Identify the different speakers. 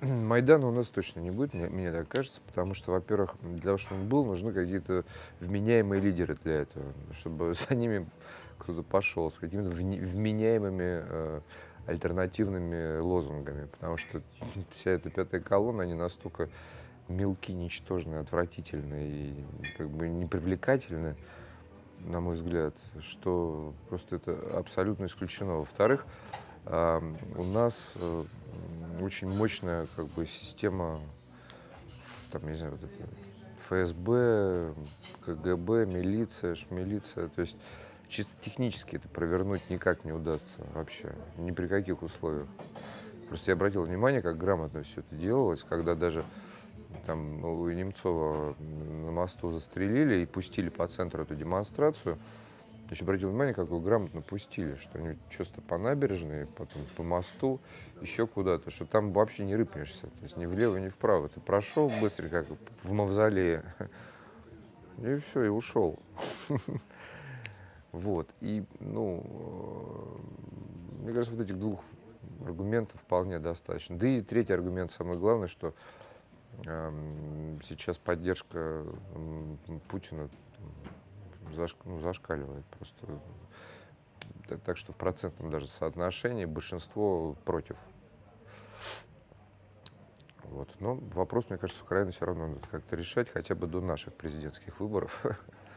Speaker 1: Майдана у нас точно не будет, мне, мне так кажется, потому что, во-первых, для того, чтобы он был, нужны какие-то вменяемые лидеры для этого, чтобы за ними кто-то пошел с какими-то вменяемыми э, альтернативными лозунгами, потому что вся эта пятая колонна, они настолько мелки, ничтожные, отвратительные и как бы непривлекательны, на мой взгляд, что просто это абсолютно исключено. Во-вторых, у нас э, очень мощная как бы система, там, не знаю, вот это, ФСБ, КГБ, милиция, шмилиция. То есть чисто технически это провернуть никак не удастся вообще, ни при каких условиях. Просто я обратил внимание, как грамотно все это делалось, когда даже там у Немцова на мосту застрелили и пустили по центру эту демонстрацию. Еще обратил внимание, как его грамотно пустили, что они часто по набережной, потом по мосту, еще куда-то, что там вообще не рыпнешься. То есть ни влево, ни вправо. Ты прошел быстро, как в мавзолее, и все, и ушел. Вот. И, ну, мне кажется, вот этих двух аргументов вполне достаточно. Да и третий аргумент, самый главный, что сейчас поддержка Путина заш, ну, зашкаливает просто. Так что в процентном даже соотношении большинство против. Вот. Но вопрос, мне кажется, с Украиной все равно надо как-то решать, хотя бы до наших президентских выборов.